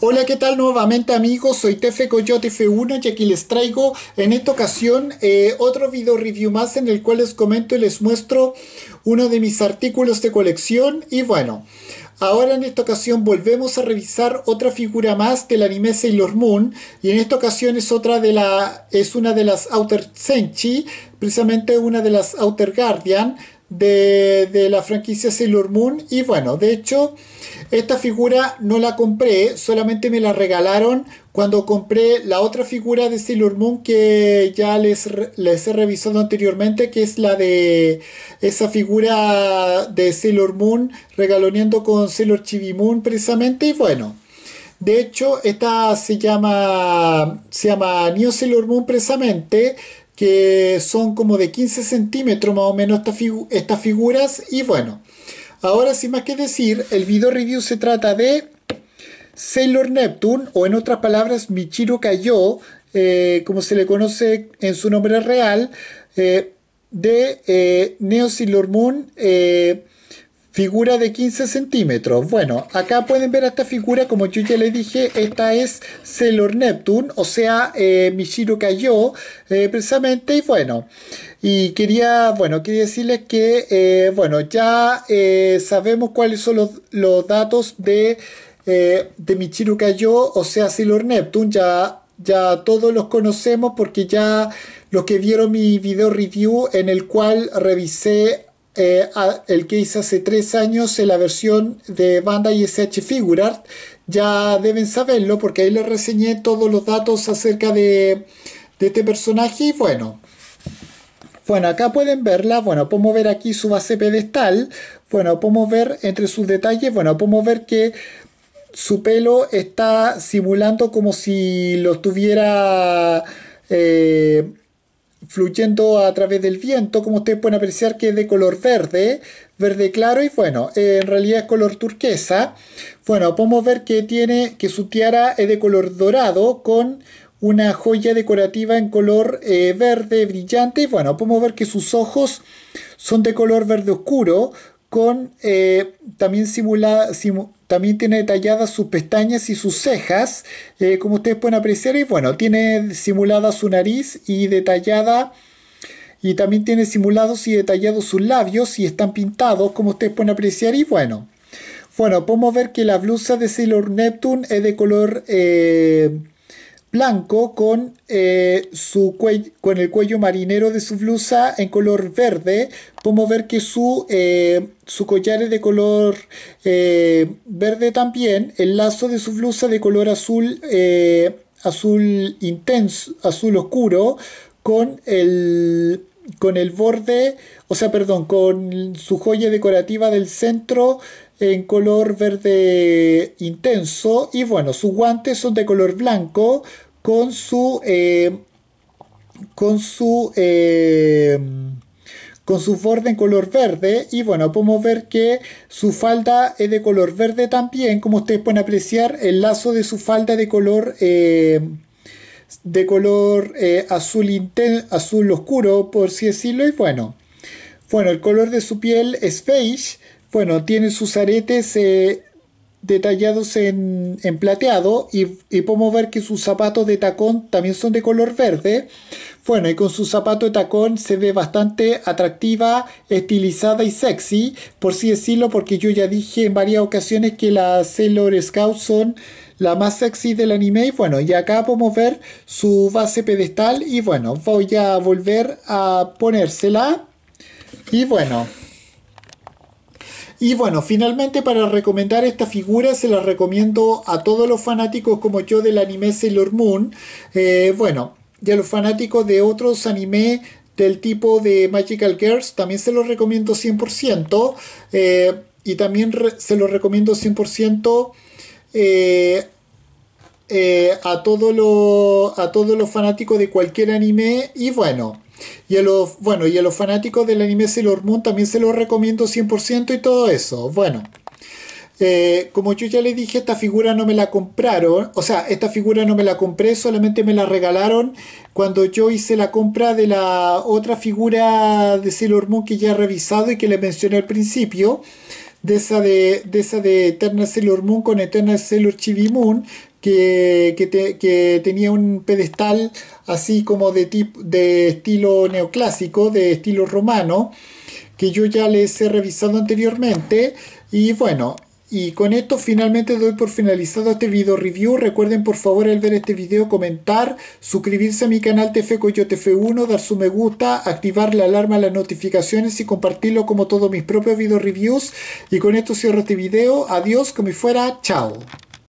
Hola, ¿qué tal nuevamente amigos? Soy Tefe Coyote F1 y aquí les traigo en esta ocasión eh, otro video review más en el cual les comento y les muestro uno de mis artículos de colección. Y bueno, ahora en esta ocasión volvemos a revisar otra figura más del anime Sailor Moon. Y en esta ocasión es otra de la es una de las Outer Senshi, precisamente una de las Outer Guardian de, de la franquicia Sailor Moon y bueno, de hecho esta figura no la compré, solamente me la regalaron cuando compré la otra figura de Sailor Moon que ya les, les he revisado anteriormente, que es la de esa figura de Sailor Moon regaloneando con Sailor Chibi Moon precisamente. Y bueno, de hecho, esta se llama, se llama New Sailor Moon precisamente que son como de 15 centímetros más o menos estas figuras y bueno Ahora, sin más que decir, el video review se trata de Sailor Neptune, o en otras palabras, Michiro Kayo, eh, como se le conoce en su nombre real, eh, de eh, Neo Sailor Moon figura de 15 centímetros. Bueno, acá pueden ver esta figura, como yo ya les dije, esta es Sailor Neptune, o sea, eh, Michiro eh, precisamente, y bueno, y quería, bueno, quería decirles que, eh, bueno, ya eh, sabemos cuáles son los, los datos de, de Michiro Kayo, o sea, Sailor Neptune, ya ya todos los conocemos porque ya los que vieron mi video review en el cual revisé eh, el que hice hace tres años en la versión de banda ISH Figurart. Ya deben saberlo porque ahí les reseñé todos los datos acerca de, este personaje y bueno. Bueno, acá pueden verla, bueno, podemos ver aquí su base pedestal, bueno, podemos ver entre sus detalles, bueno, podemos ver que su pelo está simulando como si lo tuviera eh, fluyendo a través del viento, como ustedes pueden apreciar que es de color verde, verde claro y bueno, en realidad es color turquesa. Bueno, podemos ver que tiene que su tiara es de color dorado con una joya decorativa en color eh, verde brillante y bueno, podemos ver que sus ojos son de color verde oscuro con eh, también simulada, también tiene detalladas sus pestañas y sus cejas, eh, como ustedes pueden apreciar. Y bueno, tiene simulada su nariz y detallada. Y también tiene simulados y detallados sus labios y están pintados, como ustedes pueden apreciar. Y bueno, bueno, podemos ver que la blusa de Sailor Neptune es de color eh, blanco con, eh, con el cuello marinero de su blusa en color verde. Podemos ver que su, eh, su collar es de color eh, verde también. El lazo de su blusa de color azul, azul intenso, azul oscuro, con el, con el borde, o sea, perdón, con su joya decorativa del centro en color verde intenso. Y bueno, sus guantes son de color blanco con su eh, con su eh, con su borde en color verde. Y bueno podemos ver que su falda es de color verde también como ustedes pueden apreciar el lazo de su falda de color eh, de color azul azul oscuro por así decirlo y bueno bueno el color de su piel es beige bueno, tiene sus aretes eh, detallados en, plateado y, podemos ver que sus zapatos de tacón también son de color verde. Bueno, y con su zapato de tacón se ve bastante atractiva, estilizada y sexy, por así decirlo, porque yo ya dije en varias ocasiones que las Sailor Scouts son la más sexy del anime. Y bueno, y acá podemos ver su base pedestal y bueno, voy a volver a ponérsela. Y bueno, y bueno, finalmente para recomendar esta figura se la recomiendo a todos los fanáticos como yo del anime Sailor Moon. Eh, bueno, y a los fanáticos de otros anime del tipo de Magical Girls también se los recomiendo 100%. Eh, y también se los recomiendo 100% eh, a, todo a todos los fanáticos de cualquier anime. Y bueno. Y a los, bueno, y a los fanáticos del anime Sailor Moon también se los recomiendo 100% y todo eso. Bueno, eh, como yo ya le dije, esta figura no me la compraron. O sea, esta figura no me la compré, solamente me la regalaron cuando yo hice la compra de la otra figura de Sailor Moon que ya he revisado y que le mencioné al principio. De esa de, de esa de Moon con Eternal Sailor Chibi Moon, que, que, tenía un pedestal así como de, tipo, de estilo neoclásico, de estilo romano, que yo ya les he revisado anteriormente. Y bueno, y con esto finalmente doy por finalizado este video review. Recuerden por favor al ver este video comentar, suscribirse a mi canal TF Coyote F1, dar su me gusta, activar la alarma, las notificaciones y compartirlo como todos mis propios video reviews. Y con esto cierro este video. Adiós, como fuera, chao.